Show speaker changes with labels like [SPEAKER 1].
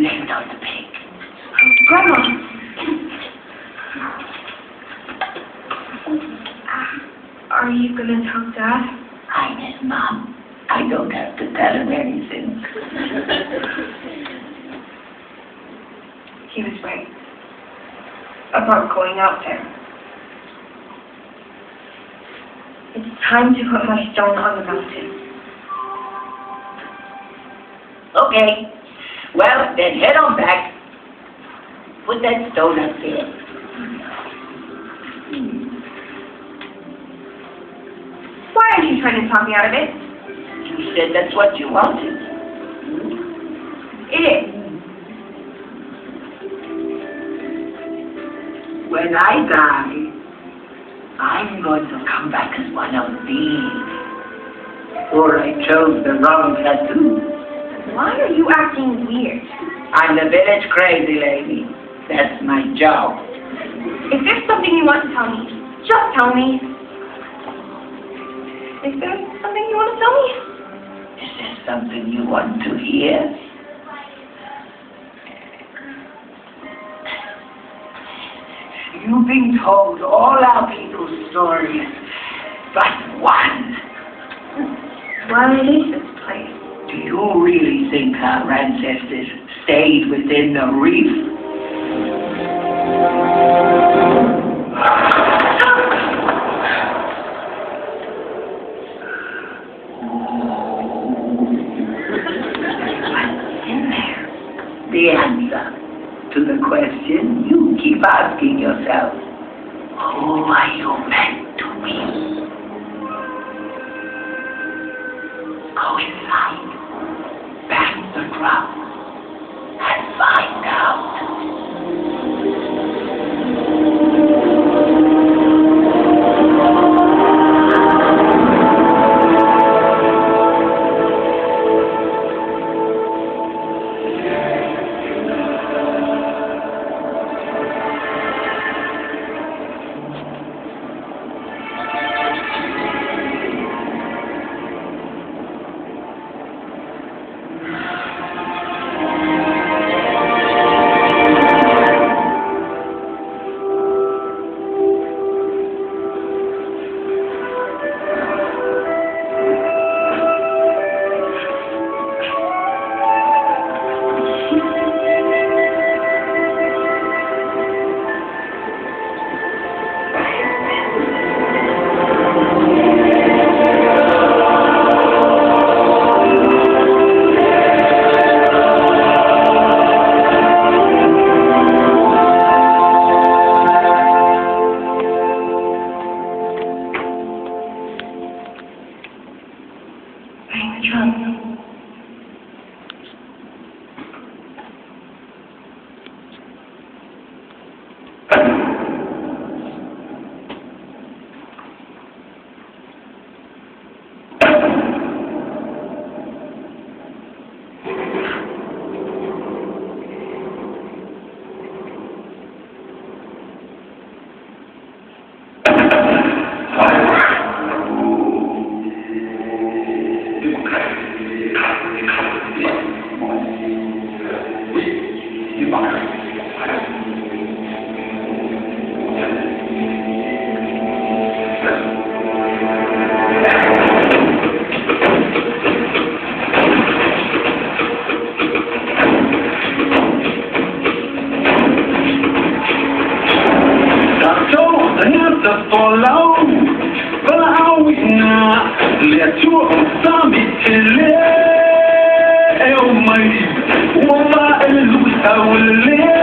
[SPEAKER 1] The pig.
[SPEAKER 2] Grandma. Are you gonna tell Dad?
[SPEAKER 1] I'm his mom. I don't have to tell him anything.
[SPEAKER 2] He was right. About going out there. It's time to put my stone on the mountain.
[SPEAKER 1] Okay. Well, then head on back. Put that stone up there.
[SPEAKER 2] Why are you trying to talk me out of it?
[SPEAKER 1] You said that's what you wanted.
[SPEAKER 2] It is.
[SPEAKER 1] When I die, I'm going to come back as one of these. Or I chose the wrong tattoo.
[SPEAKER 2] Why are you acting weird?
[SPEAKER 1] I'm the village crazy lady. That's my job.
[SPEAKER 2] If there's something you want to tell me, just tell me. If there's something you want to tell me,
[SPEAKER 1] Is there something you want to hear? You've been told all our people's stories, but one.
[SPEAKER 2] what is?
[SPEAKER 1] Do you really think our ancestors stayed within the reef? In there? The answer to the question you keep asking yourself. Who are you meant to be? Go inside,
[SPEAKER 2] bang the drum,
[SPEAKER 3] وما الوسا والليل